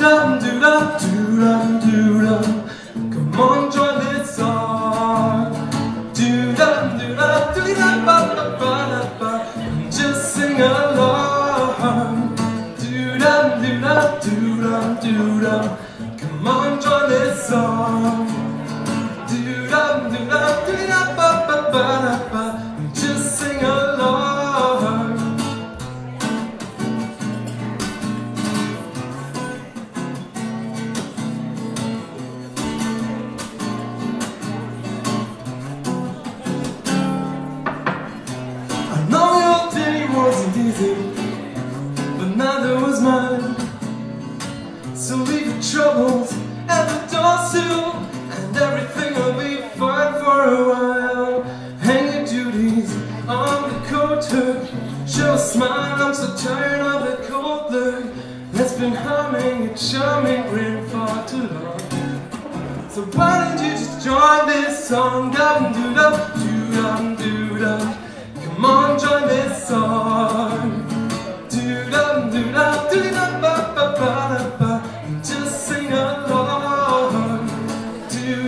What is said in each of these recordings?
dum do dum do dum do dum. Come on, join this song. Do dum do dum do dum ba ba ba da ba. Just sing along. Do dum do dum do dum do dum. Mine. So leave your troubles at the door sill, and everything will be fine for a while. Hang your duties on the coat hook. Show a smile, I'm so tired of the cold look. That's been humming a charming ring for too long. So why don't you just join this song? Dum doo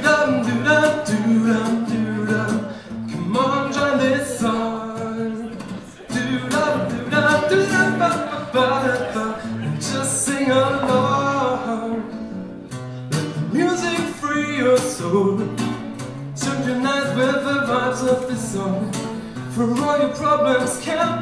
dum doo dum doo dum doo dum. Come on, join this song. Doo dum doo dum doo dum ba ba ba ba. And Just sing along. Let the music free your soul. Synchronize with the vibes of this song. For all your problems can't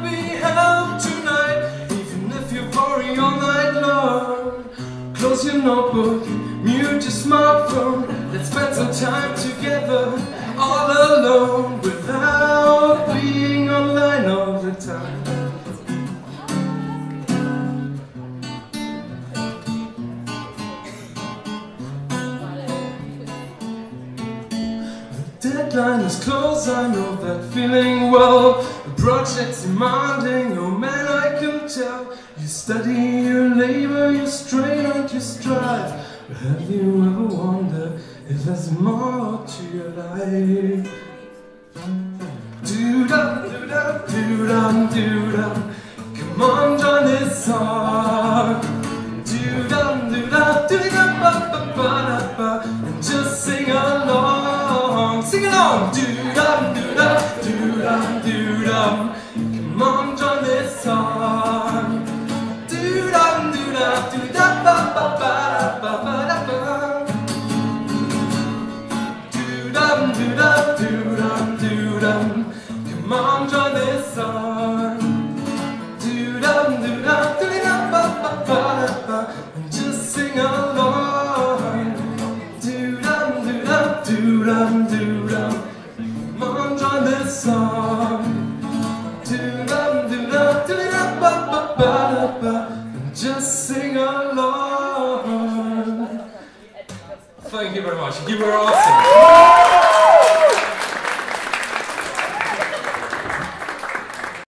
notebook, mute your smartphone. Let's spend some time together, all alone, without being online all the time. The Deadline is close, I know that feeling well. The project's demanding, oh man, I can tell. You study, you labor, you strain strive. But have you ever wondered if there's more to your life? Do dum, do dum, do dum, do dum. Come on, join this song. Do dum, do dum, do dum, ba ba ba da ba. And just sing along, sing along. Do dum, do dum, do dum, do dum. Come on, dum, do dum, do dum. Come on, join this song. Do dum, do dum, dum, just sing along. Do dum, do dum, dum, dum. Come on, join this song. Do dum, do dum, dum, just sing along. Thank you very much. You were awesome.